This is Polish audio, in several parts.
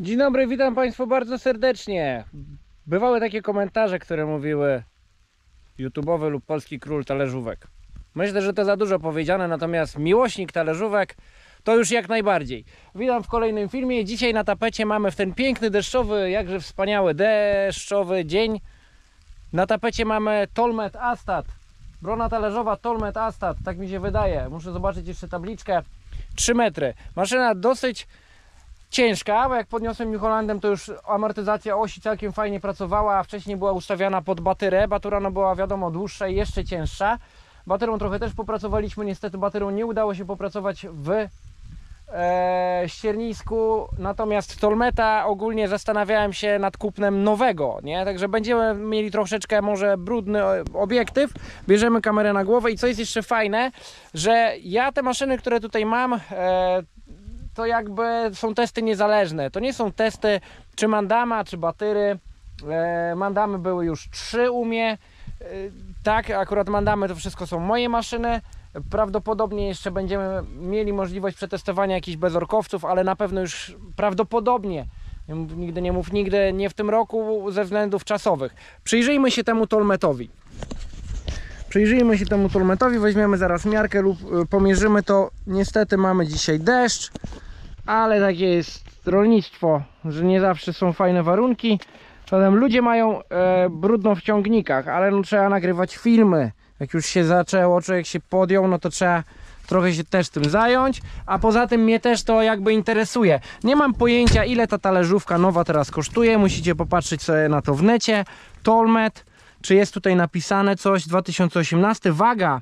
Dzień dobry, witam Państwa bardzo serdecznie. Bywały takie komentarze, które mówiły YouTubeowy lub polski król talerzówek. Myślę, że to za dużo powiedziane, natomiast miłośnik talerzówek to już jak najbardziej. Witam w kolejnym filmie. Dzisiaj na tapecie mamy w ten piękny deszczowy, jakże wspaniały deszczowy dzień. Na tapecie mamy Tolmet Astat. Brona talerzowa Tolmet Astat, tak mi się wydaje. Muszę zobaczyć jeszcze tabliczkę. 3 metry. Maszyna dosyć ciężka, bo jak podniosłem New Hollandem, to już amortyzacja osi całkiem fajnie pracowała, a wcześniej była ustawiana pod batyrę. Batura no była wiadomo dłuższa i jeszcze cięższa. Baterą trochę też popracowaliśmy, niestety baterą nie udało się popracować w e, ściernisku, natomiast Tolmeta ogólnie zastanawiałem się nad kupnem nowego, nie? Także będziemy mieli troszeczkę może brudny e, obiektyw, bierzemy kamerę na głowę i co jest jeszcze fajne, że ja te maszyny, które tutaj mam, e, to jakby są testy niezależne. To nie są testy czy mandama, czy batyry. E, mandamy były już trzy u mnie. E, tak, akurat mandamy to wszystko są moje maszyny. Prawdopodobnie jeszcze będziemy mieli możliwość przetestowania jakichś bezorkowców, ale na pewno już prawdopodobnie nigdy nie mów nigdy, nie w tym roku ze względów czasowych. Przyjrzyjmy się temu tolmetowi. Przyjrzyjmy się temu tolmetowi, weźmiemy zaraz miarkę lub y, pomierzymy to. Niestety mamy dzisiaj deszcz, ale takie jest rolnictwo, że nie zawsze są fajne warunki. Zatem ludzie mają e, brudno w ciągnikach, ale no, trzeba nagrywać filmy. Jak już się zaczęło, człowiek się podjął, no to trzeba trochę się też tym zająć, a poza tym mnie też to jakby interesuje. Nie mam pojęcia ile ta talerzówka nowa teraz kosztuje, musicie popatrzeć sobie na to w necie. Tolmet, czy jest tutaj napisane coś, 2018, waga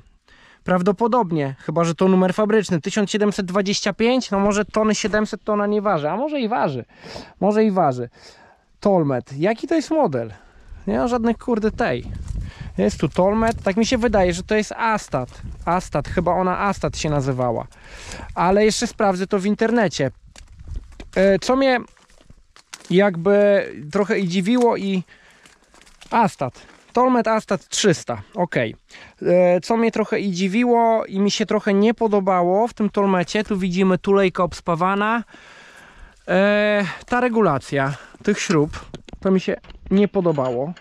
Prawdopodobnie, chyba że to numer fabryczny 1725, no może tony 700 to ona nie waży, a może i waży. Może i waży. Tolmet. Jaki to jest model? Nie ma żadnych kurde tej. Jest tu Tolmet. Tak mi się wydaje, że to jest Astat. Astat, chyba ona Astat się nazywała. Ale jeszcze sprawdzę to w internecie. E, Co mnie jakby trochę i dziwiło i Astat. Tolmet Astat 300, ok. E, Co mnie trochę i dziwiło i mi się trochę nie podobało w tym Tolmecie, tu widzimy tulejka obspawana. E, ta regulacja tych śrub, to mi się nie podobało.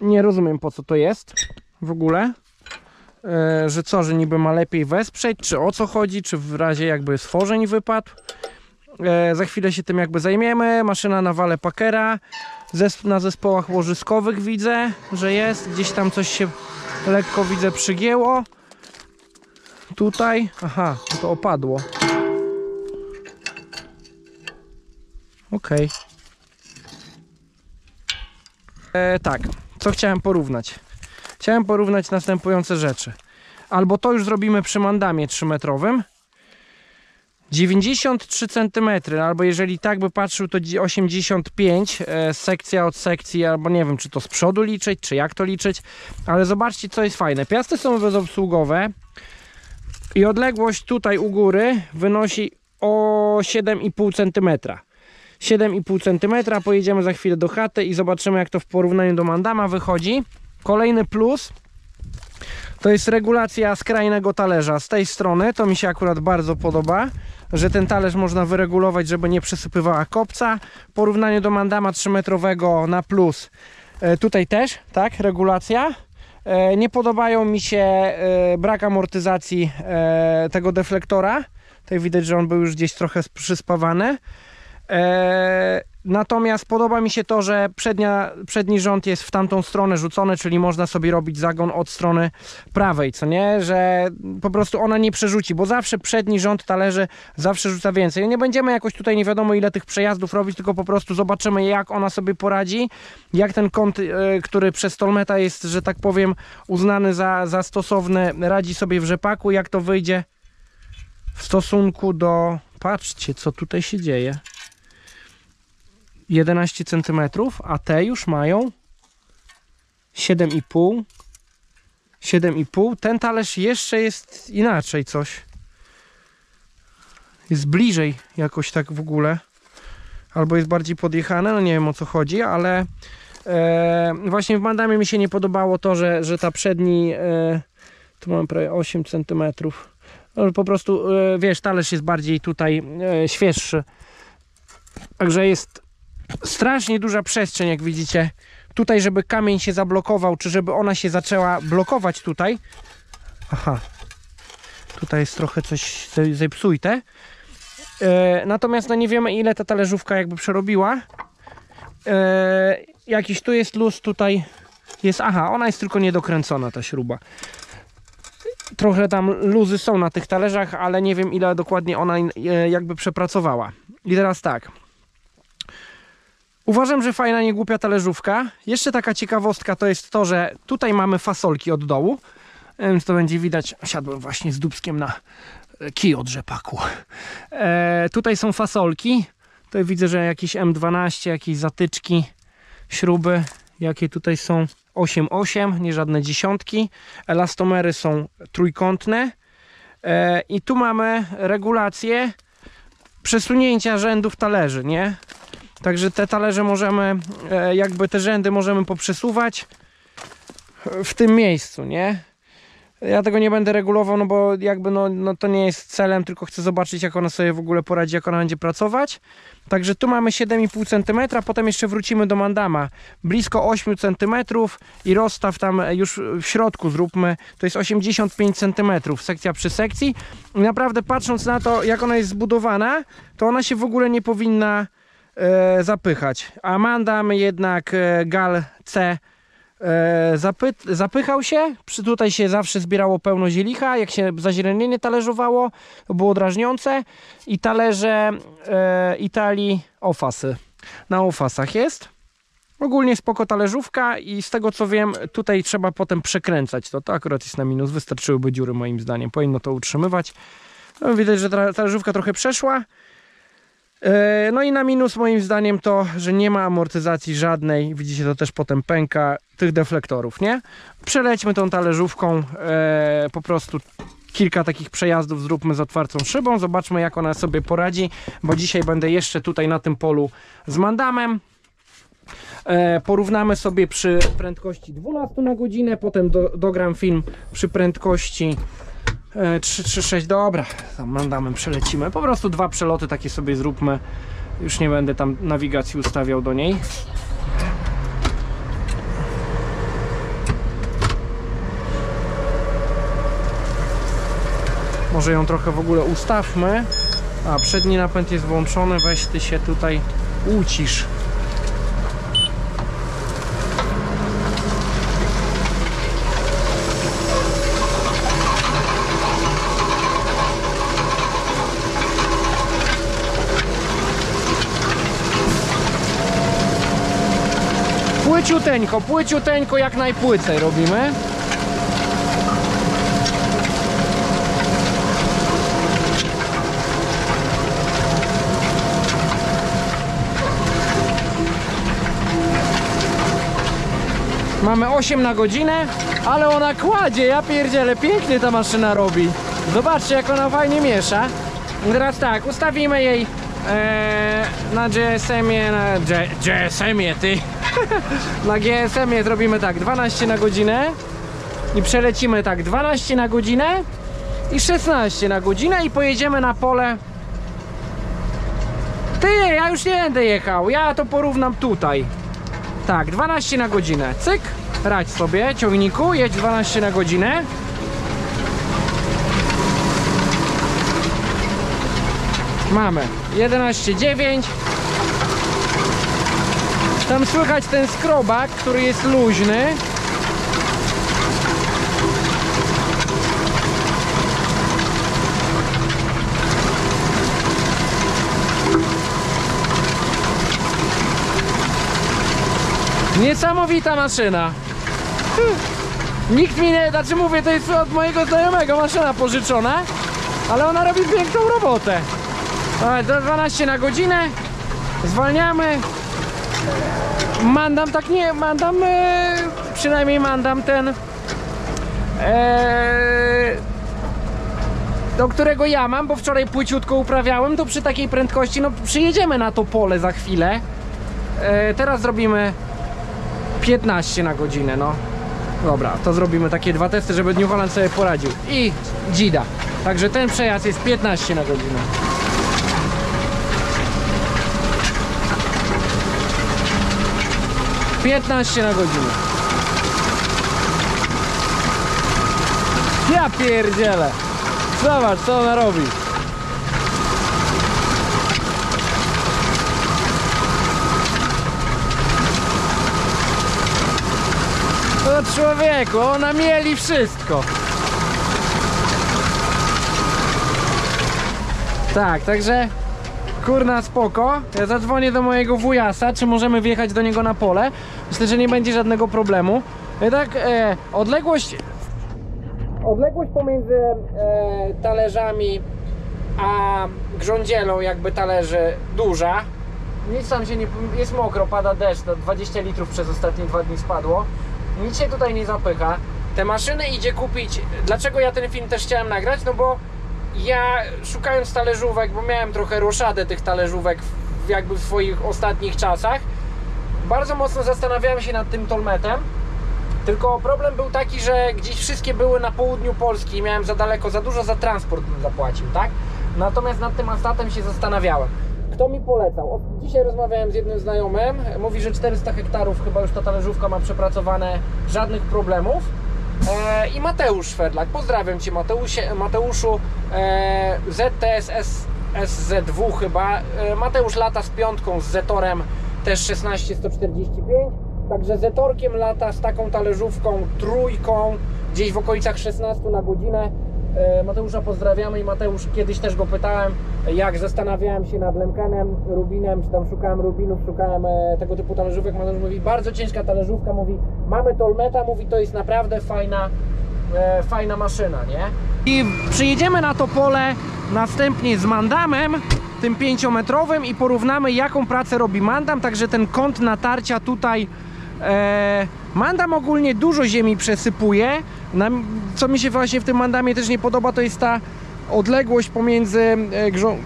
Nie rozumiem po co to jest w ogóle. E, że co, że niby ma lepiej wesprzeć, czy o co chodzi, czy w razie jakby stworzeń wypadł. Za chwilę się tym jakby zajmiemy. Maszyna na wale Packera. Na zespołach łożyskowych widzę, że jest. Gdzieś tam coś się lekko widzę przygięło. Tutaj. Aha, to opadło. Ok. E, tak, co chciałem porównać? Chciałem porównać następujące rzeczy. Albo to już zrobimy przy mandamie 3-metrowym. 93 cm, albo jeżeli tak by patrzył, to 85 e, sekcja od sekcji, albo nie wiem, czy to z przodu liczyć, czy jak to liczyć, ale zobaczcie, co jest fajne. Piasty są bezobsługowe i odległość tutaj u góry wynosi o 7,5 cm. 7,5 cm, pojedziemy za chwilę do chaty i zobaczymy, jak to w porównaniu do mandama wychodzi. Kolejny plus to jest regulacja skrajnego talerza z tej strony, to mi się akurat bardzo podoba, że ten talerz można wyregulować, żeby nie przesypywała kopca. W porównaniu do mandama 3-metrowego na plus, e, tutaj też, tak, regulacja. E, Nie podobają mi się e, brak amortyzacji tego deflektora. Tutaj widać, że on był już gdzieś trochę przyspawany. Natomiast podoba mi się to, że przednia, przedni rząd jest w tamtą stronę rzucony, czyli można sobie robić zagon od strony prawej, co nie? Że po prostu ona nie przerzuci, bo zawsze przedni rząd talerzy zawsze rzuca więcej. Nie będziemy jakoś tutaj nie wiadomo ile tych przejazdów robić, tylko po prostu zobaczymy jak ona sobie poradzi, jak ten kąt, e, który przez Tolmeta jest, że tak powiem, uznany za, za stosowny, radzi sobie w rzepaku, jak to wyjdzie w stosunku do... Patrzcie, co tutaj się dzieje. 11 cm, a te już mają 7,5 7,5 ten talerz jeszcze jest inaczej coś. Jest bliżej jakoś tak w ogóle. Albo jest bardziej podjechane, no nie wiem o co chodzi, ale e, właśnie w Mandamie mi się nie podobało to, że, że ta przedni e, tu mam prawie 8 cm no, po prostu e, wiesz, talerz jest bardziej tutaj e, świeższy. Także jest strasznie duża przestrzeń, jak widzicie. Tutaj, żeby kamień się zablokował, czy żeby ona się zaczęła blokować tutaj. Aha. Tutaj jest trochę coś ze- zepsujte. E, natomiast no nie wiemy ile ta talerzówka jakby przerobiła. E, jakiś tu jest luz, tutaj jest, aha, ona jest tylko niedokręcona ta śruba. Trochę tam luzy są na tych talerzach, ale nie wiem ile dokładnie ona e, jakby przepracowała. I teraz tak. Uważam, że fajna, niegłupia talerzówka. Jeszcze taka ciekawostka to jest to, że tutaj mamy fasolki od dołu. Więc to będzie widać. Siadłem właśnie z dubskiem na e, kij od rzepaku. E, tutaj są fasolki. Tutaj widzę, że jakieś M12, jakieś zatyczki, śruby. Jakie tutaj są? 8,8, nie żadne dziesiątki. Elastomery są trójkątne. E, I tu mamy regulację przesunięcia rzędów talerzy, nie? Także te talerze możemy, e, jakby te rzędy możemy poprzesuwać w tym miejscu, nie? Ja tego nie będę regulował, no bo jakby no, no to nie jest celem, tylko chcę zobaczyć jak ona sobie w ogóle poradzi, jak ona będzie pracować. Także tu mamy 7,5 cm, potem jeszcze wrócimy do mandama. Blisko 8 cm i rozstaw tam już w środku zróbmy, to jest 85 cm, sekcja przy sekcji. I naprawdę patrząc na to, jak ona jest zbudowana, to ona się w ogóle nie powinna e, zapychać. A mandam jednak e, gal C e, zapy, zapychał się. Przy, tutaj się zawsze zbierało pełno zielicha. Jak się zazielenienie talerzowało, było drażniące. I talerze e, Italii ofasy. Na ofasach jest. Ogólnie spoko talerzówka i z tego co wiem, tutaj trzeba potem przekręcać. To, to akurat jest na minus. Wystarczyłyby dziury moim zdaniem. Powinno to utrzymywać. No, widać, że ta talerzówka trochę przeszła. E, No i na minus moim zdaniem to, że nie ma amortyzacji żadnej. Widzicie, to też potem pęka tych deflektorów, nie? Przelećmy tą talerzówką e, po prostu kilka takich przejazdów zróbmy z otwartą szybą. Zobaczmy jak ona sobie poradzi, bo dzisiaj będę jeszcze tutaj na tym polu z mandamem. E, porównamy sobie przy prędkości 12 na godzinę, potem do, dogram film przy prędkości 3, 3, 6, dobra, tam mandamem przelecimy. Po prostu dwa przeloty takie sobie zróbmy. Już nie będę tam nawigacji ustawiał do niej. Może ją trochę w ogóle ustawmy. A, przedni napęd jest włączony, weź ty się tutaj ucisz. Płyciuteńko, płyciuteńko, jak najpłycej robimy. Mamy 8 na godzinę, ale ona kładzie, ja pierdzielę, pięknie ta maszyna robi. Zobaczcie jak ona fajnie miesza. Teraz tak, ustawimy jej e, na GSM-ie, na GSM-ie ty. na GSM-ie zrobimy tak, 12 na godzinę i przelecimy tak, 12 na godzinę i 16 na godzinę i pojedziemy na pole. Ty, ja już nie będę jechał, ja to porównam tutaj. Tak, 12 na godzinę. Cyk, radź sobie, ciągniku, jedź 12 na godzinę. Mamy 11,9. Tam słychać ten skrobak, który jest luźny. Niesamowita maszyna. Nikt mi nie, znaczy mówię, to jest od mojego znajomego maszyna pożyczona, ale ona robi piękną robotę. Dobra, Do 12 na godzinę, zwalniamy. Mandam tak nie, mandam, e, przynajmniej mandam ten, e, do którego ja mam, bo wczoraj płyciutko uprawiałem, to przy takiej prędkości, no przyjedziemy na to pole za chwilę. E, teraz zrobimy 15 na godzinę, no. Dobra, to zrobimy takie dwa testy, żeby New Holland sobie poradził. I dzida. Także ten przejazd jest 15 na godzinę. 15 na godzinę. Ja pierdzielę. Zobacz, co ona robi. No człowieku, ona mieli wszystko. Tak, także kurna spoko. Ja zadzwonię do mojego wujasa, czy możemy wjechać do niego na pole. Myślę, że nie będzie żadnego problemu. Tak, e, odległość odległość pomiędzy e, talerzami a grządzielą jakby talerzy duża. Nic tam się nie... jest mokro, pada deszcz, to 20 litrów przez ostatnie dwa dni spadło. Nic się tutaj nie zapycha. Te maszyny idzie kupić. Dlaczego ja ten film też chciałem nagrać? No bo ja szukając talerzówek, bo miałem trochę roszadę tych talerzówek w, jakby w swoich ostatnich czasach, bardzo mocno zastanawiałem się nad tym Tolmetem. Tylko problem był taki, że gdzieś wszystkie były na południu Polski i miałem za daleko, za dużo za transport bym zapłacił, tak? Natomiast nad tym Astatem się zastanawiałem. Kto mi polecał? Dzisiaj rozmawiałem z jednym znajomym. Mówi, że 400 hektarów chyba już ta talerzówka ma przepracowane, żadnych problemów. E, I Mateusz Szwedlak. Pozdrawiam Cię Mateusie, Mateuszu. E, ZTS S, SZ2 chyba. E, Mateusz lata z piątką, z Zetorem też 16145. Także Zetorkiem lata z taką talerzówką, trójką, gdzieś w okolicach 16 na godzinę. E, Mateusza pozdrawiamy i Mateusz kiedyś też go pytałem, jak zastanawiałem się nad Lemkenem, Rubinem, czy tam szukałem Rubinów, szukałem e, tego typu talerzówek. Mateusz mówi, bardzo ciężka talerzówka, mówi, mamy Tolmeta, mówi, to jest naprawdę fajna, e, fajna maszyna, nie? I przyjedziemy na to pole następnie z mandamem, tym pięciometrowym i porównamy jaką pracę robi mandam, także ten kąt natarcia tutaj e, mandam ogólnie dużo ziemi przesypuje, Nam, co mi się właśnie w tym mandamie też nie podoba to jest ta odległość pomiędzy e, grzo,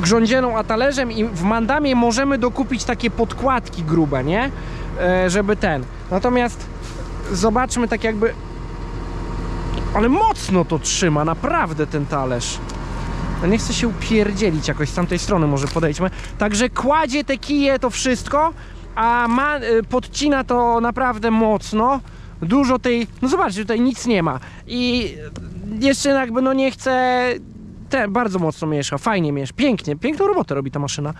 grządzielą a talerzem i w mandamie możemy dokupić takie podkładki grube, nie? E, żeby ten. Natomiast zobaczmy tak jakby ale mocno to trzyma, naprawdę ten talerz. No nie chcę się upierdzielić jakoś z tamtej strony, może podejdźmy. Także kładzie te kije, to wszystko, a ma, y, podcina to naprawdę mocno. Dużo tej, no zobaczcie, tutaj nic nie ma. I jeszcze jakby no nie chcę, te bardzo mocno miesza, fajnie miesza, pięknie, piękną robotę robi ta maszyna.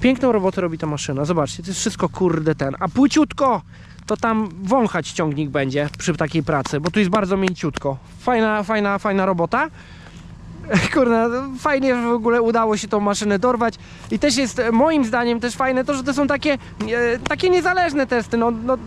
Piękną robotę robi ta maszyna, zobaczcie, to jest wszystko kurde ten, a płyciutko to tam wąchać ciągnik będzie przy takiej pracy, bo tu jest bardzo mięciutko. Fajna, fajna, fajna robota. Kurna, fajnie, że w ogóle udało się tą maszynę dorwać i też jest e, moim zdaniem też fajne to, że to są takie, e, takie niezależne testy, no, no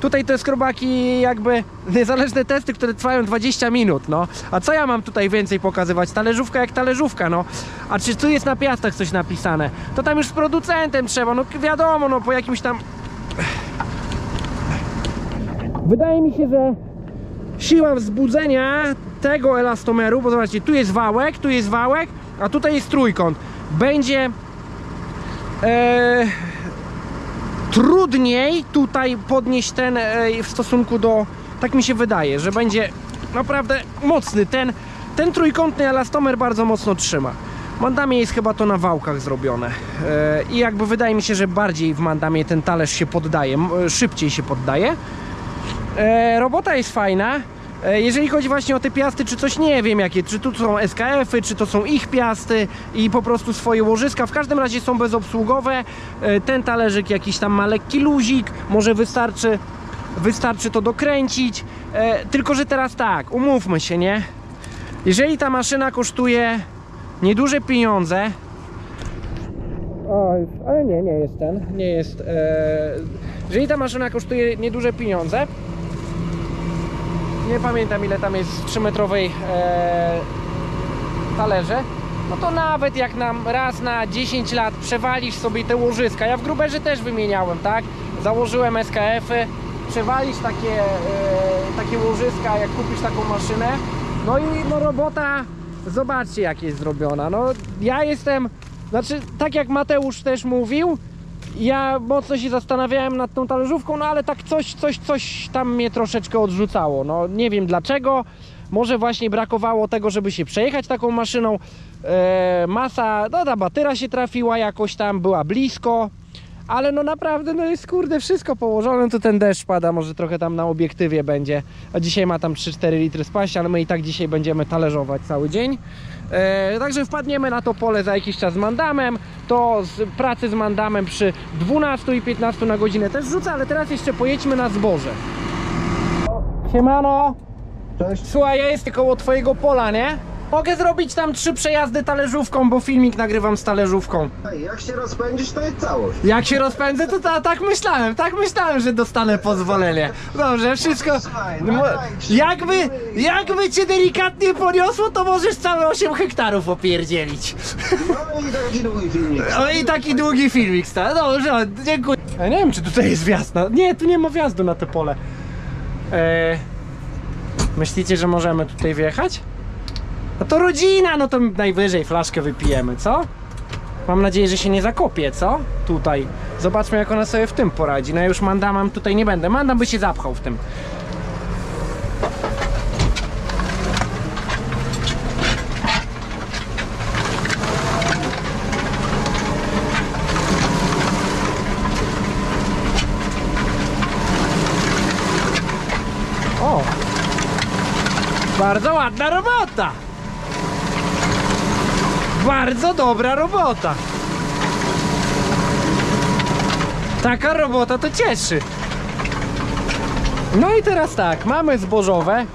tutaj te skrobaki jakby niezależne testy, które trwają 20 minut, no. A co ja mam tutaj więcej pokazywać? Talerzówka jak talerzówka, no. A czy tu jest na piastach coś napisane? To tam już z producentem trzeba, no wiadomo, no po jakimś tam... Wydaje mi się, że siła wzbudzenia tego elastomeru, bo zobaczcie, tu jest wałek, tu jest wałek, a tutaj jest trójkąt. Będzie e, trudniej tutaj podnieść ten e, w stosunku do, tak mi się wydaje, że będzie naprawdę mocny. Ten, ten trójkątny elastomer bardzo mocno trzyma. Mandamie jest chyba to na wałkach zrobione e, i jakby wydaje mi się, że bardziej w mandamie ten talerz się poddaje, szybciej się poddaje. E, robota jest fajna. E, Jeżeli chodzi właśnie o te piasty, czy coś nie wiem jakie, czy tu są SKF-y, czy to są ich piasty i po prostu swoje łożyska, w każdym razie są bezobsługowe. E, Ten talerzyk jakiś tam ma lekki luzik, może wystarczy, wystarczy to dokręcić. E, Tylko, że teraz tak, umówmy się, nie? Jeżeli ta maszyna kosztuje nieduże pieniądze, o, ale nie, nie jest ten, nie jest. Jeżeli ta maszyna kosztuje nieduże pieniądze, nie pamiętam ile tam jest 3-metrowej e, talerze, no to nawet jak nam raz na 10 lat przewalisz sobie te łożyska, ja w gruberze też wymieniałem, tak? Założyłem SKF-y, przewalisz takie, e, takie łożyska, jak kupisz taką maszynę, no i no robota, zobaczcie jak jest zrobiona, no ja jestem, znaczy tak jak Mateusz też mówił, ja mocno się zastanawiałem nad tą talerzówką, no ale tak coś, coś, coś tam mnie troszeczkę odrzucało. No nie wiem dlaczego. Może właśnie brakowało tego, żeby się przejechać taką maszyną. E, masa, no ta batyra się trafiła jakoś tam, była blisko. ale no naprawdę, no jest kurde wszystko położone, tu ten deszcz pada, może trochę tam na obiektywie będzie, a dzisiaj ma tam 3-4 litry spaść, ale my i tak dzisiaj będziemy talerzować cały dzień. E, także wpadniemy na to pole za jakiś czas z mandamem, to z pracy z mandamem przy 12 i 15 na godzinę też rzucę, ale teraz jeszcze pojedźmy na zboże. Siemano! Cześć. Słuchaj, ja jestem koło twojego pola, nie? Mogę zrobić tam trzy przejazdy talerzówką, bo filmik nagrywam z talerzówką. Ej, jak się rozpędzisz, to jest całość. Jak się rozpędzę, to ta, tak myślałem, tak myślałem, że dostanę pozwolenie. Dobrze, wszystko. Mo- jakby, jakby cię delikatnie poniosło, to możesz całe 8 hektarów opierdzielić. No i taki długi filmik. No i taki długi filmik sta. Dobrze, dziękuję. Ja nie wiem, czy tutaj jest wjazd. Na... Nie, tu nie ma wjazdu na to pole. Eee, myślicie, że możemy tutaj wjechać? No to rodzina, no to najwyżej flaszkę wypijemy, co? Mam nadzieję, że się nie zakopie, co? Tutaj. Zobaczmy, jak ona sobie w tym poradzi. No już mandamem tutaj nie będę. Mandam by się zapchał w tym. O! Bardzo ładna robota! Bardzo dobra robota! Taka robota to cieszy. No i teraz tak, mamy zbożowe.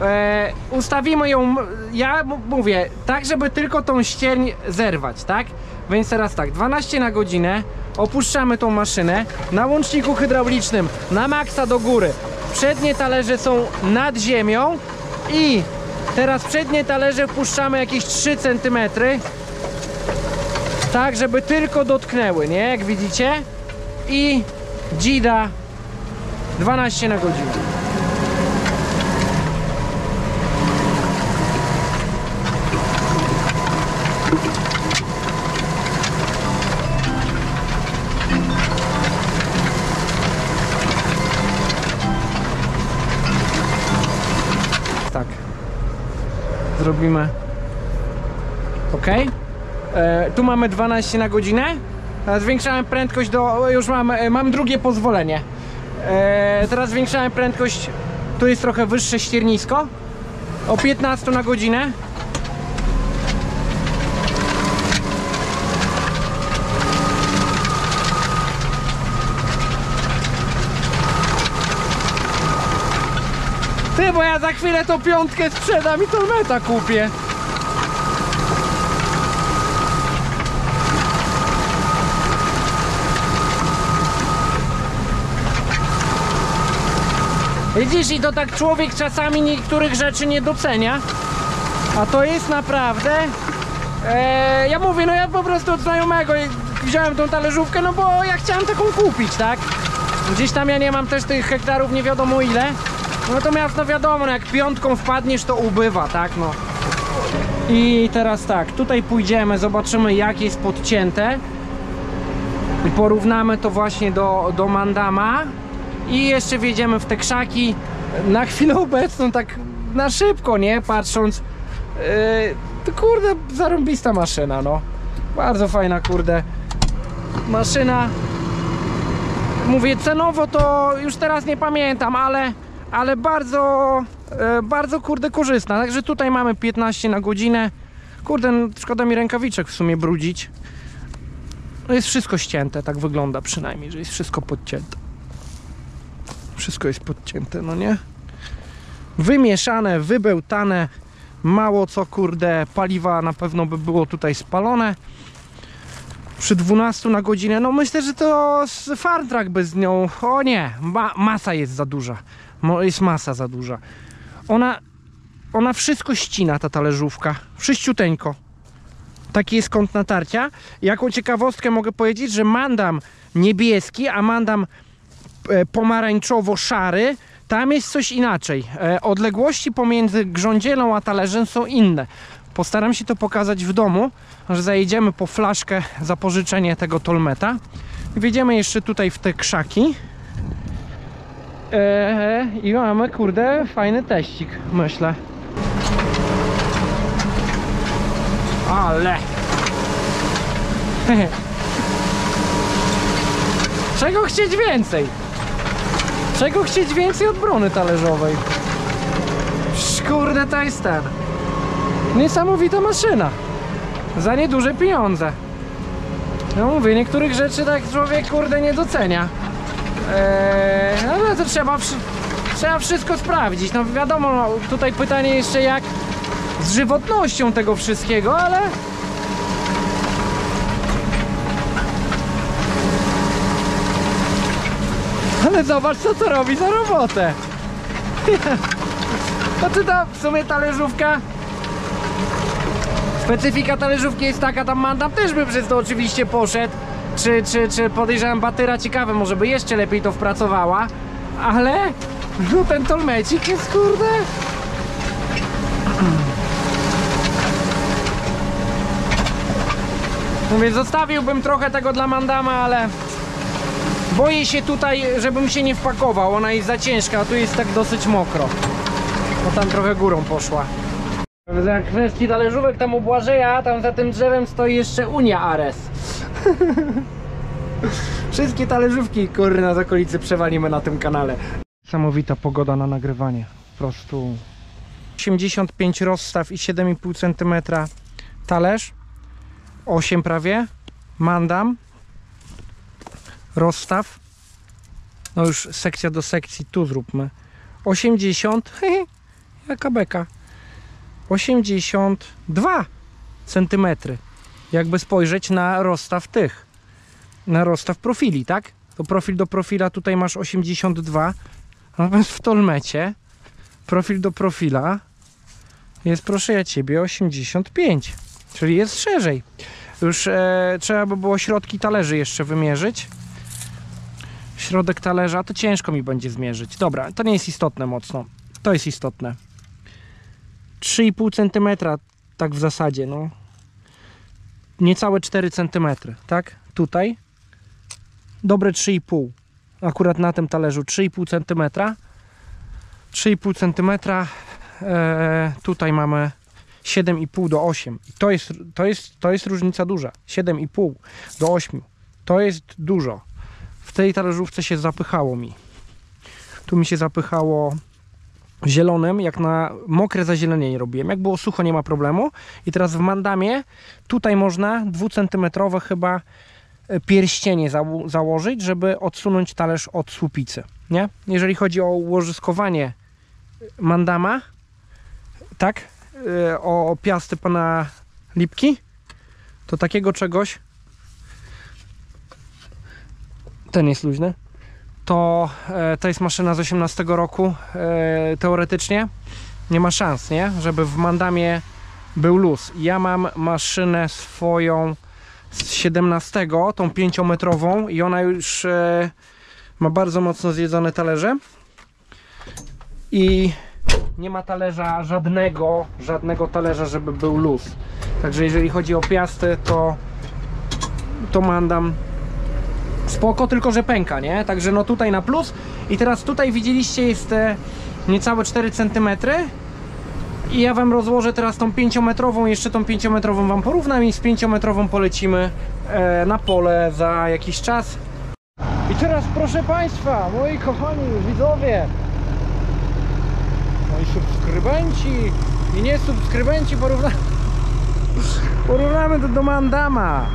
E, ustawimy ją, ja mówię, tak żeby tylko tą ścierń zerwać, tak? Więc teraz tak, 12 na godzinę, opuszczamy tą maszynę na łączniku hydraulicznym, na maksa do góry. Przednie talerze są nad ziemią i teraz przednie talerze wpuszczamy jakieś 3 cm. Tak, żeby tylko dotknęły, nie? Jak widzicie. I dzida 12 na godzinę. Zrobimy. Ok. E, tu mamy 12 na godzinę. E, Zwiększałem prędkość do. Już mam, e, mam drugie pozwolenie. E, teraz zwiększałem prędkość. Tu jest trochę wyższe ściernisko. O 15 na godzinę. Ty, bo ja za chwilę tą piątkę sprzedam i tą meta kupię. Widzisz, i to tak człowiek czasami niektórych rzeczy nie docenia. A to jest naprawdę. E, ja mówię, no ja po prostu od znajomego wziąłem tą talerzówkę, no bo ja chciałem taką kupić, tak? Gdzieś tam ja nie mam też tych hektarów nie wiadomo ile. Natomiast no wiadomo, no jak piątką wpadniesz, to ubywa, tak? No. I teraz tak, tutaj pójdziemy, zobaczymy jak jest podcięte. I porównamy to właśnie do, do mandama. I jeszcze wjedziemy w te krzaki. Na chwilę obecną, tak na szybko, nie? Patrząc. Yy, to kurde, zarąbista maszyna, no. Bardzo fajna, kurde. Maszyna. Mówię, cenowo to już teraz nie pamiętam, ale, ale bardzo, e, bardzo kurde korzystna. Także tutaj mamy 15 na godzinę. Kurde, no, szkoda mi rękawiczek w sumie brudzić. No jest wszystko ścięte, tak wygląda przynajmniej, że jest wszystko podcięte. Wszystko jest podcięte, no nie? Wymieszane, wybełtane. Mało co, kurde, paliwa na pewno by było tutaj spalone. Przy 12 na godzinę, no myślę, że to z fartrak by z nią. O nie, ma, masa jest za duża. Jest masa za duża. Ona, ona wszystko ścina, ta talerzówka. Wszyściuteńko. Taki jest kąt natarcia. Jaką ciekawostkę mogę powiedzieć, że mandam niebieski, a mandam e, pomarańczowo-szary, tam jest coś inaczej. E, Odległości pomiędzy grządzielą a talerzem są inne. Postaram się to pokazać w domu, że zajedziemy po flaszkę za pożyczenie tego tolmeta. Wjedziemy jeszcze tutaj w te krzaki. I mamy, kurde, fajny teścik, myślę. Ale. Czego chcieć więcej? Czego chcieć więcej od brony talerzowej? Kurde, to jest ten. Niesamowita maszyna. Za nieduże pieniądze. No mówię, niektórych rzeczy tak człowiek kurde nie docenia. Eee, no ale to trzeba, trzeba wszystko sprawdzić. No wiadomo, no, tutaj pytanie jeszcze jak z żywotnością tego wszystkiego, ale Ale zobacz co to robi za robotę. No czy ta w sumie talerzówka Specyfika talerzówki jest taka, tam mandam też by przez to oczywiście poszedł. Czy, czy, czy podejrzewam batyra ciekawe, może by jeszcze lepiej to wpracowała. Ale no ten tolmecik jest kurde. Mówię, zostawiłbym trochę tego dla mandama, ale boję się tutaj, żebym się nie wpakował. Ona jest za ciężka, a tu jest tak dosyć mokro. Bo tam trochę górą poszła. Za kwestii talerzówek tam u Błażeja, tam za tym drzewem stoi jeszcze Unia Ares. Wszystkie talerzówki kurna z okolicy przewalimy na tym kanale. Samowita pogoda na nagrywanie. Po prostu 85 rozstaw i 7,5 cm talerz. 8 prawie. Mandam. Rozstaw. No już sekcja do sekcji. Tu zróbmy. 80. hehe, Jaka beka. 82 cm. Jakby spojrzeć na rozstaw tych. Na rozstaw profili, tak? To profil do profila tutaj masz 82. Natomiast w tolmecie profil do profila jest proszę ja ciebie 85. Czyli jest szerzej. Już e, trzeba by było środki talerzy jeszcze wymierzyć. Środek talerza to ciężko mi będzie zmierzyć. Dobra, to nie jest istotne mocno. To jest istotne. 3,5 cm, tak w zasadzie, no. Niecałe 4 cm, tak? Tutaj. Dobre 3,5. Akurat na tym talerzu 3,5 cm. 3,5 cm. E, tutaj mamy 7,5 do 8. I to jest, to, jest, to jest różnica duża. 7,5 do 8. To jest dużo. W tej talerzówce się zapychało mi. Tu mi się zapychało zielonym, jak na mokre zazielenienie robiłem. Jak było sucho, nie ma problemu. I teraz w mandamie tutaj można dwucentymetrowe chyba e, pierścienie zało- założyć, żeby odsunąć talerz od słupicy. Nie? Jeżeli chodzi o ułożyskowanie mandama, tak, e, o piasty pana Lipki, to takiego czegoś ten jest luźny to e, to jest maszyna z 18 roku e, teoretycznie nie ma szans, nie? Żeby w mandamie był luz. Ja mam maszynę swoją z 17, tą 5-metrową i ona już e, ma bardzo mocno zjedzone talerze i nie ma talerza żadnego, żadnego talerza, żeby był luz. Także jeżeli chodzi o piasty, to to mandam spoko, tylko że pęka, nie? Także no tutaj na plus. I teraz tutaj widzieliście jest e, niecałe 4 cm. I ja wam rozłożę teraz tą 5-metrową, jeszcze tą 5-metrową wam porównam i z 5-metrową polecimy e, na pole za jakiś czas. I teraz proszę Państwa, moi kochani widzowie, moi subskrybenci i nie subskrybenci, porówna... porównamy to do Mandama,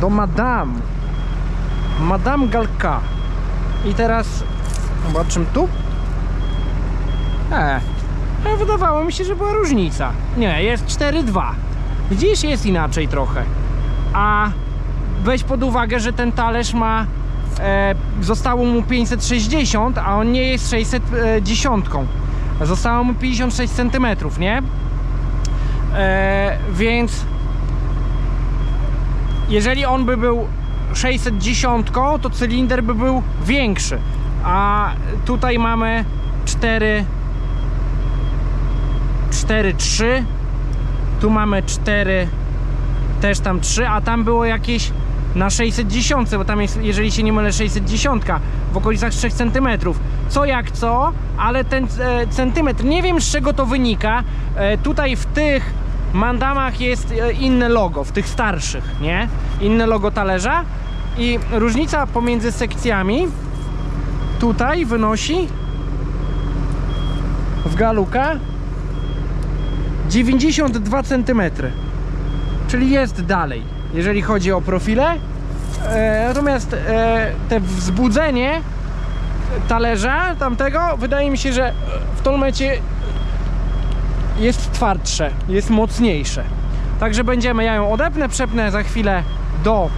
do Madame. Madame Galka. I teraz zobaczymy tu. E, e, wydawało mi się, że była różnica. Nie, jest 4-2. Widzisz, jest inaczej trochę. A weź pod uwagę, że ten talerz ma e, zostało mu 560, a on nie jest 610. Zostało mu 56 cm, nie? E, więc jeżeli on by był 610, to cylinder by był większy. A tutaj mamy 4 4 3 tu mamy 4 też tam 3, a tam było jakieś na 610, bo tam jest, jeżeli się nie mylę, 610 w okolicach 3 cm. Co jak co, ale ten e, centymetr, nie wiem z czego to wynika. E, tutaj w tych mandamach jest e, inne logo, w tych starszych, nie? Inne logo talerza. I różnica pomiędzy sekcjami tutaj wynosi w galuka 92 cm. Czyli jest dalej, jeżeli chodzi o profile. E, natomiast e, te wzbudzenie talerza tamtego wydaje mi się, że w Tolmecie jest twardsze, jest mocniejsze. Także będziemy, ja ją odepnę, przepnę za chwilę do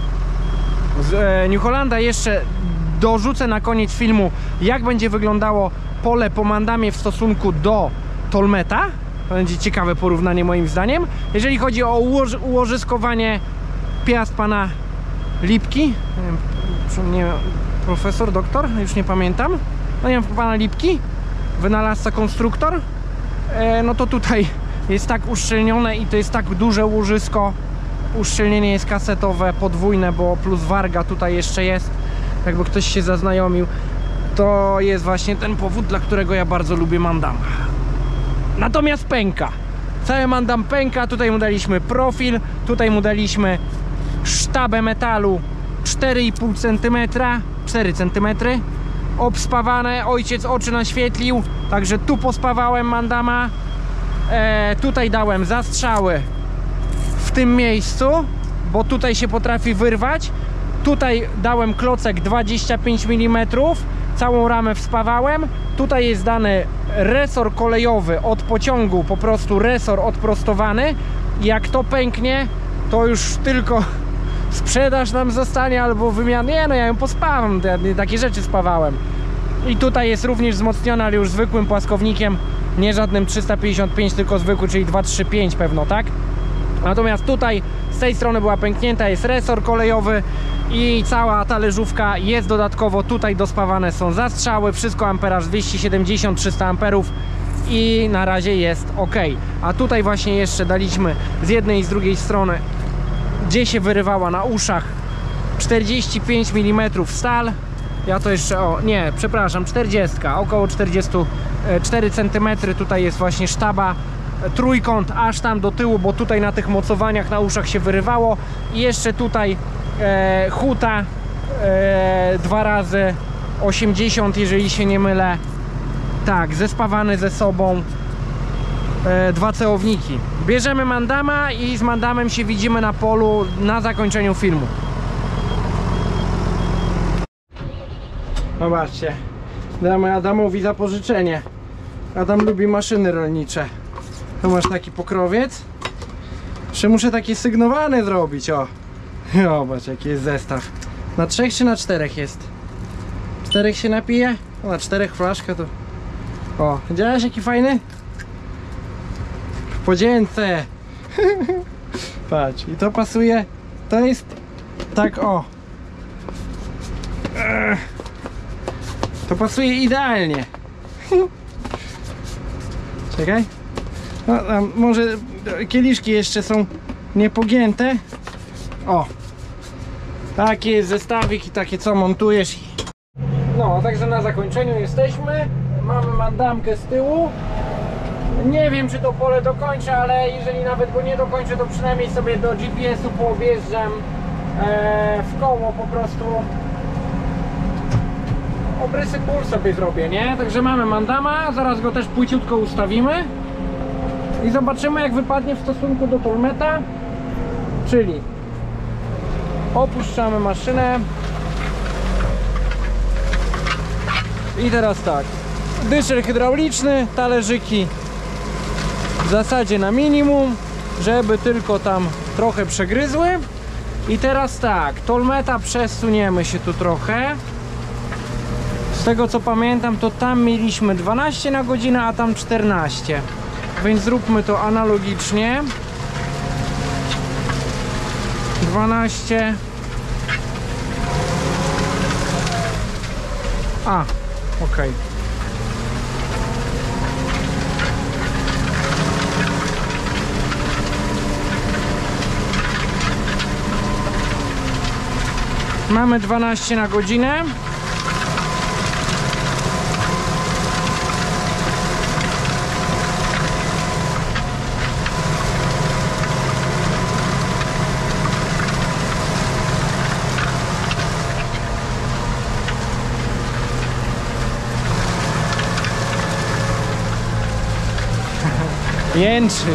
z e, New Hollanda. Jeszcze dorzucę na koniec filmu, jak będzie wyglądało pole po mandamie w stosunku do Tolmeta. To będzie ciekawe porównanie moim zdaniem. Jeżeli chodzi o ułoż ułożyskowanie piast pana Lipki, nie nie, profesor, doktor, już nie pamiętam. No nie wiem, pana Lipki, wynalazca, konstruktor. E, no to tutaj jest tak uszczelnione i to jest tak duże łożysko. Uszczelnienie jest kasetowe, podwójne, bo plus warga tutaj jeszcze jest. Jakby ktoś się zaznajomił, to jest właśnie ten powód, dla którego ja bardzo lubię mandam. Natomiast pęka. Cały mandam pęka, tutaj mu daliśmy profil, tutaj mu daliśmy sztabę metalu 4,5 cm, 4 cm obspawane, ojciec oczy naświetlił, także tu pospawałem mandama e, tutaj dałem zastrzały tym miejscu, bo tutaj się potrafi wyrwać. Tutaj dałem klocek 25 mm całą ramę wspawałem. Tutaj jest dany resor kolejowy od pociągu, po prostu resor odprostowany. Jak to pęknie, to już tylko sprzedaż nam zostanie albo wymiana, nie no ja ją pospawam, takie rzeczy spawałem. I tutaj jest również wzmocniona, ale już zwykłym płaskownikiem. Nie żadnym 355, tylko zwykły, czyli 235 pewno, tak? Natomiast tutaj z tej strony była pęknięta, jest resor kolejowy i cała talerzówka jest dodatkowo tutaj dospawane są zastrzały, wszystko amperaż 270-300 amperów i na razie jest ok. A tutaj właśnie jeszcze daliśmy z jednej i z drugiej strony, gdzie się wyrywała na uszach 45 mm stal. Ja to jeszcze, o nie, przepraszam, 40, około 44 cm. Tutaj jest właśnie sztaba trójkąt aż tam do tyłu, bo tutaj na tych mocowaniach na uszach się wyrywało. I jeszcze tutaj e, huta e, dwa razy 80 jeżeli się nie mylę. Tak, zespawany ze sobą e, dwa cełowniki bierzemy mandama i z mandamem się widzimy na polu na zakończeniu filmu. Zobaczcie. Damy Adamowi za pożyczenie. Adam lubi maszyny rolnicze tu masz taki pokrowiec. Jeszcze muszę takie sygnowane zrobić, o. Zobacz jaki jest zestaw. Na trzech czy na czterech jest? Czterech się napije? No, na czterech flaszka to... O, widziałeś jaki fajny? Podzięce. Patrz, i to pasuje. To jest tak o. To pasuje idealnie. Czekaj. No, może kieliszki jeszcze są niepogięte. O! Taki jest zestawik i takie co montujesz. No, także na zakończeniu jesteśmy. Mamy mandamkę z tyłu. Nie wiem czy to pole dokończę, ale jeżeli nawet go nie dokończę, to przynajmniej sobie do GPS-u poobjeżdżam e, w koło po prostu. Obrysy pól sobie zrobię, nie? Także mamy mandama, zaraz go też płyciutko ustawimy i zobaczymy jak wypadnie w stosunku do Tolmeta. Czyli opuszczamy maszynę. I teraz tak. Dyszer hydrauliczny, talerzyki w zasadzie na minimum żeby tylko tam trochę przegryzły. I teraz tak, Tolmeta przesuniemy się tu trochę. Z tego co pamiętam to tam mieliśmy 12 na godzinę, a tam 14 więc zróbmy to analogicznie. 12 a, ok mamy 12 na godzinę Jęczy.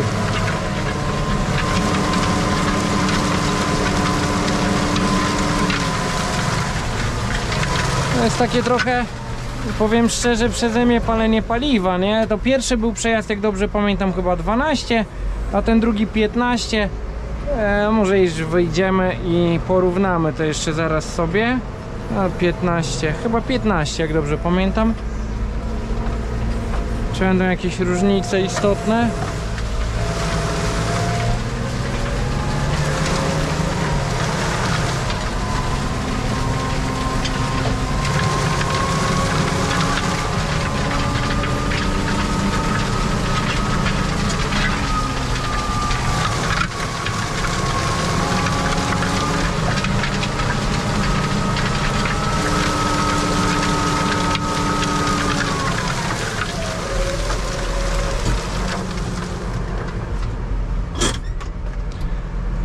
To jest takie trochę, powiem szczerze, przeze mnie palenie paliwa, nie? To pierwszy był przejazd, jak dobrze pamiętam, chyba 12, a ten drugi 15. E, może już wyjdziemy i porównamy to jeszcze zaraz sobie. A 15, chyba 15, jak dobrze pamiętam. Czy będą jakieś różnice istotne?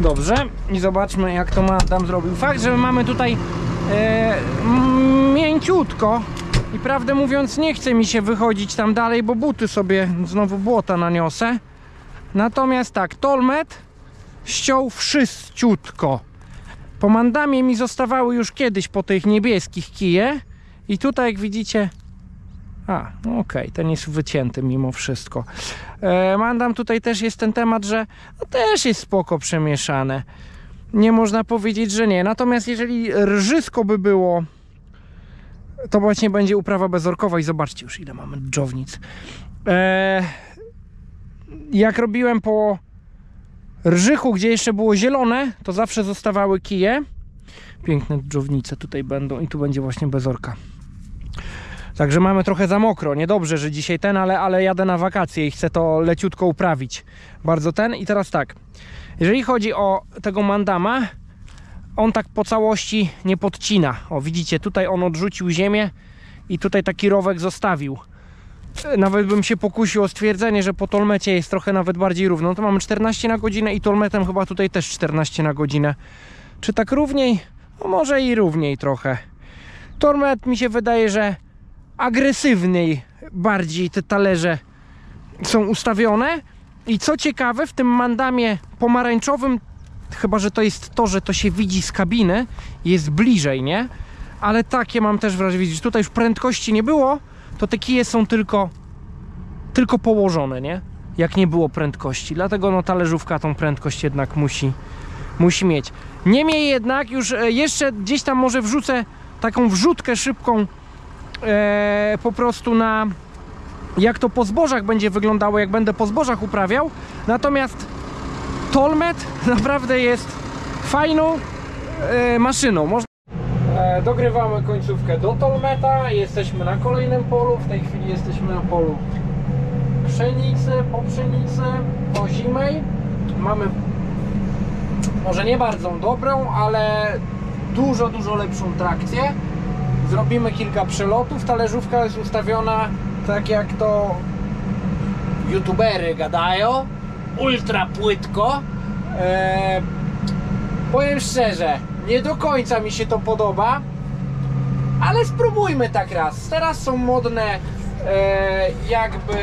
Dobrze, i zobaczmy jak to ma zrobił. Fakt, że mamy tutaj e, mięciutko i prawdę mówiąc nie chce mi się wychodzić tam dalej, bo buty sobie znowu błota naniosę. Natomiast tak, Tolmet ściął wszyściutko. Po mandamie mi zostawały już kiedyś po tych niebieskich kije i tutaj jak widzicie a, no okej, ten jest wycięty mimo wszystko. E, mandam tutaj też jest ten temat, że no też jest spoko przemieszane. Nie można powiedzieć, że nie. Natomiast jeżeli rżysko by było, to właśnie będzie uprawa bezorkowa i zobaczcie już ile mamy dżownic. E, jak robiłem po rżychu, gdzie jeszcze było zielone, to zawsze zostawały kije. Piękne dżownice tutaj będą i tu będzie właśnie bezorka. Także mamy trochę za mokro. Niedobrze, że dzisiaj ten, ale, ale jadę na wakacje i chcę to leciutko uprawić. Bardzo ten. I teraz tak. Jeżeli chodzi o tego mandama, on tak po całości nie podcina. O, widzicie, tutaj on odrzucił ziemię i tutaj taki rowek zostawił. Nawet bym się pokusił o stwierdzenie, że po tolmecie jest trochę nawet bardziej równo. No to mamy 14 na godzinę i tolmetem chyba tutaj też 14 na godzinę. Czy tak równiej? No może i równiej trochę. Tolmet mi się wydaje, że agresywniej bardziej te talerze są ustawione. I co ciekawe, w tym mandamie pomarańczowym, chyba że to jest to, że to się widzi z kabiny, jest bliżej, nie? Ale takie mam też wrażenie, widzisz, tutaj już prędkości nie było, to te kije są tylko, tylko położone, nie? Jak nie było prędkości. Dlatego no talerzówka tą prędkość jednak musi, musi mieć. Niemniej jednak już e, jeszcze gdzieś tam może wrzucę taką wrzutkę szybką e, po prostu na jak to po zbożach będzie wyglądało, jak będę po zbożach uprawiał. Natomiast Tolmet naprawdę jest fajną e, maszyną. Można... E, dogrywamy końcówkę do Tolmeta. Jesteśmy na kolejnym polu. W tej chwili jesteśmy na polu pszenicy, po pszenicy, po zimej. Mamy może nie bardzo dobrą, ale dużo, dużo lepszą trakcję zrobimy kilka przelotów. Talerzówka jest ustawiona tak jak to youtubery gadają, ultra płytko. Eee, powiem szczerze, nie do końca mi się to podoba, ale spróbujmy tak raz. Teraz są modne e, jakby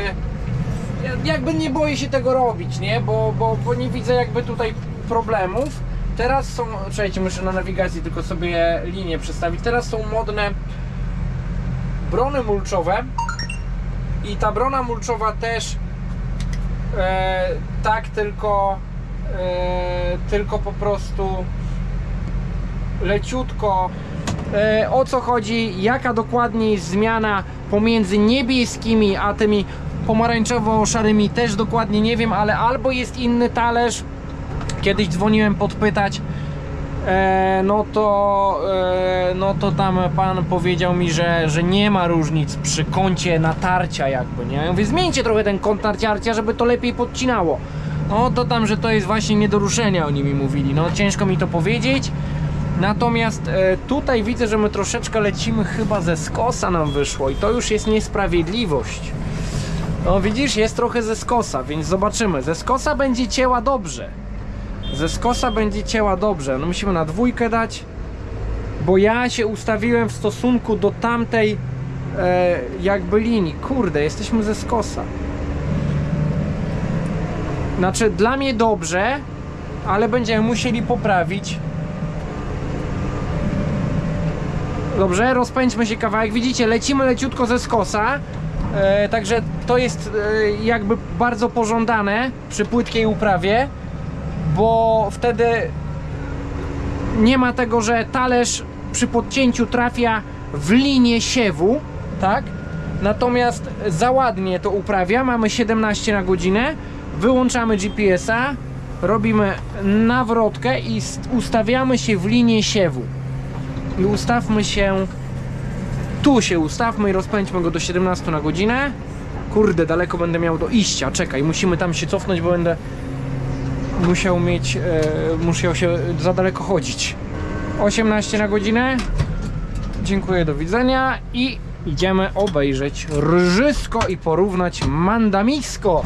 jakby nie boję się tego robić, nie? Bo, bo, bo nie widzę jakby tutaj problemów. Teraz są, czekajcie, muszę na nawigacji tylko sobie linię przedstawić. Teraz są modne brony mulczowe i ta brona mulczowa też e, tak tylko e, tylko po prostu leciutko. E, o co chodzi, jaka dokładnie jest zmiana pomiędzy niebieskimi a tymi pomarańczowo-szarymi? Też dokładnie nie wiem, ale albo jest inny talerz kiedyś dzwoniłem podpytać e, no to e, no to tam pan powiedział mi, że, że nie ma różnic przy kącie natarcia jakby, nie? Ja mówię, zmieńcie trochę ten kąt natarcia, żeby to lepiej podcinało no to tam, że to jest właśnie nie do ruszenia oni mi mówili, no ciężko mi to powiedzieć Natomiast e, tutaj widzę, że my troszeczkę lecimy chyba ze skosa nam wyszło i to już jest niesprawiedliwość. No widzisz, jest trochę ze skosa, więc zobaczymy. Ze skosa będzie cięła dobrze. Ze skosa będzie cięła dobrze. No musimy na dwójkę dać, bo ja się ustawiłem w stosunku do tamtej e, jakby linii. Kurde, jesteśmy ze skosa. Znaczy, dla mnie dobrze, ale będziemy musieli poprawić. Dobrze, rozpędźmy się kawałek. Widzicie, lecimy leciutko ze skosa. E, także to jest e, jakby bardzo pożądane przy płytkiej uprawie, bo wtedy nie ma tego, że talerz przy podcięciu trafia w linię siewu, tak? Natomiast za ładnie to uprawia. Mamy 17 na godzinę. Wyłączamy GPS-a, robimy nawrotkę i st- ustawiamy się w linię siewu. I ustawmy się. Tu się ustawmy i rozpędźmy go do 17 na godzinę. Kurde, daleko będę miał do iścia. Czekaj, musimy tam się cofnąć, bo będę musiał mieć. E, musiał się za daleko chodzić. 18 na godzinę. Dziękuję, do widzenia i idziemy obejrzeć rżysko i porównać mandamisko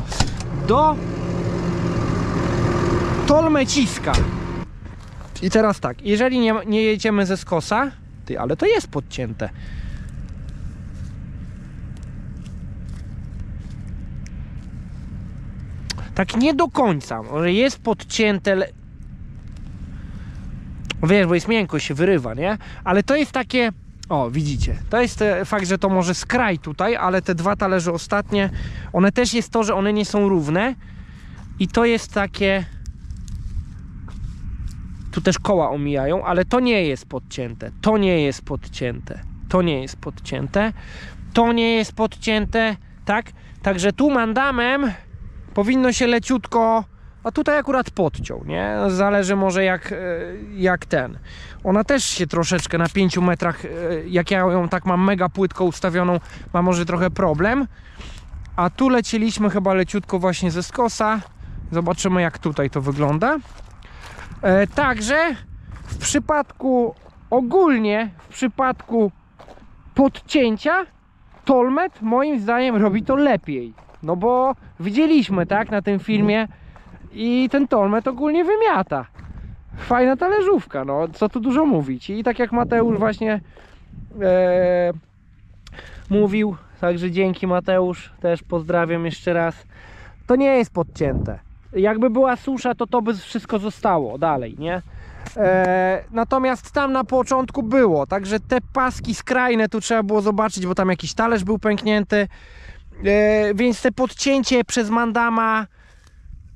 do tolmeciska. I teraz tak, jeżeli nie, nie jedziemy ze skosa, ty, ale to jest podcięte. Tak nie do końca, może jest podcięte, le- Wiesz, bo jest miękko, się wyrywa, nie? Ale to jest takie. O, widzicie. To jest e, fakt, że to może skraj tutaj, ale te dwa talerze ostatnie, one też jest to, że one nie są równe. I to jest takie. Tu też koła omijają, ale to nie jest podcięte. To nie jest podcięte. To nie jest podcięte. To nie jest podcięte. Tak? Także tu mandamem powinno się leciutko. A tutaj akurat podciął, nie? Zależy może jak, e, jak ten. Ona też się troszeczkę na 5 metrach, e, jak ja ją tak mam mega płytko ustawioną, ma może trochę problem. A tu lecieliśmy chyba leciutko właśnie ze skosa. Zobaczymy jak tutaj to wygląda. E, Także w przypadku ogólnie, w przypadku podcięcia, Tolmet moim zdaniem robi to lepiej. No bo widzieliśmy tak na tym filmie i ten Tolmet ogólnie wymiata. Fajna talerzówka, no co tu dużo mówić. I tak jak Mateusz właśnie e, mówił, także dzięki Mateusz, też pozdrawiam jeszcze raz. To nie jest podcięte. Jakby była susza, to to by wszystko zostało dalej, nie? E, natomiast tam na początku było, także te paski skrajne tu trzeba było zobaczyć, bo tam jakiś talerz był pęknięty. E, więc te podcięcie przez mandama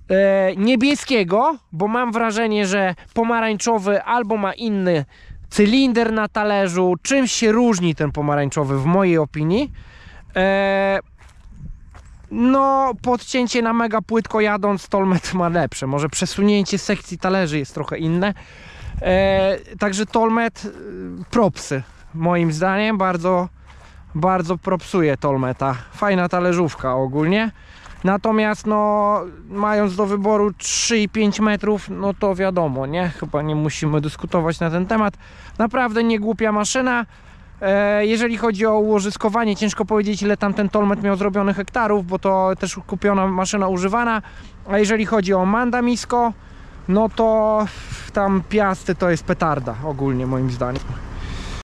e, niebieskiego, bo mam wrażenie, że pomarańczowy albo ma inny cylinder na talerzu, czymś się różni ten pomarańczowy w mojej opinii. E, no, podcięcie na mega płytko jadąc, Tolmet ma lepsze. Może przesunięcie sekcji talerzy jest trochę inne. E, także Tolmet, y, propsy. Moim zdaniem bardzo, bardzo propsuje Tolmeta. Fajna talerzówka ogólnie. Natomiast no, mając do wyboru 3,5 metrów, no to wiadomo, nie? Chyba nie musimy dyskutować na ten temat. Naprawdę nie głupia maszyna. E, Jeżeli chodzi o ułożyskowanie, ciężko powiedzieć ile tam ten Tolmet miał zrobionych hektarów, bo to też kupiona maszyna używana. A jeżeli chodzi o mandamisko, no to tam piasty to jest petarda ogólnie moim zdaniem.